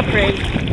afraid.